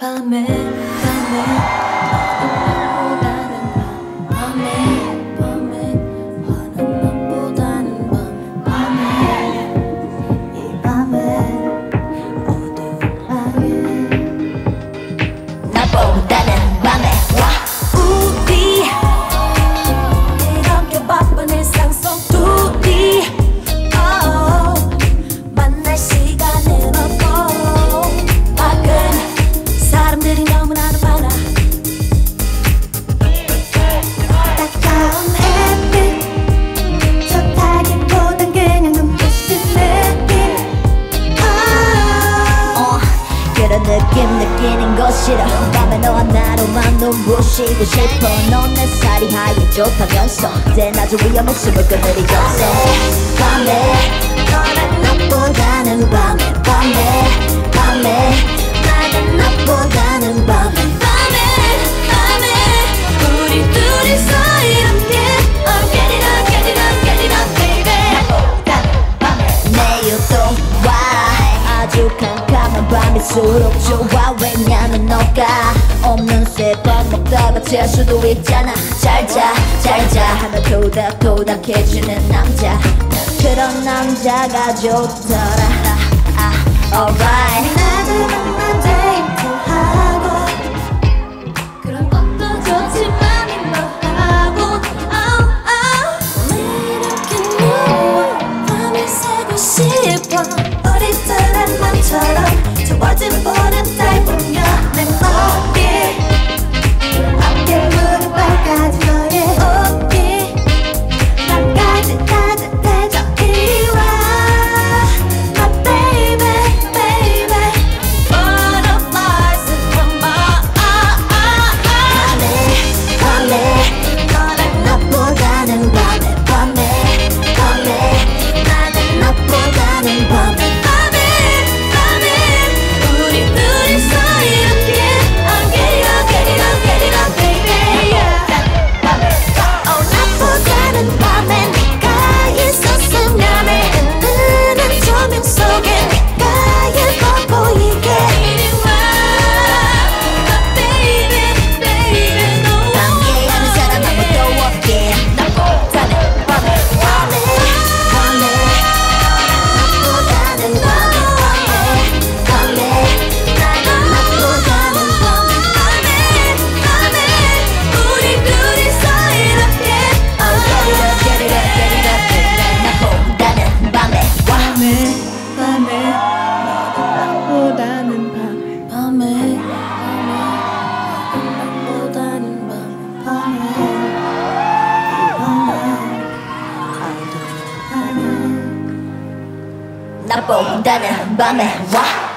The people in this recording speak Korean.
밤에 밤에 느끼는 것이라 밤에 너와 나로만 눈부시고 싶어. 넌 내 살이 하얘 좋다면서. 때낮에 위험 목숨을 끊으리 연세 밤에 갈수록 좋아 왜냐면 너가 없는 새밥 먹다가 잘 수도 있잖아. 잘자 잘자 하며 도닥도닥해주는 남자. 그런 남자가 좋더라. 아, 아, alright. 나 뽕다는 맘에 와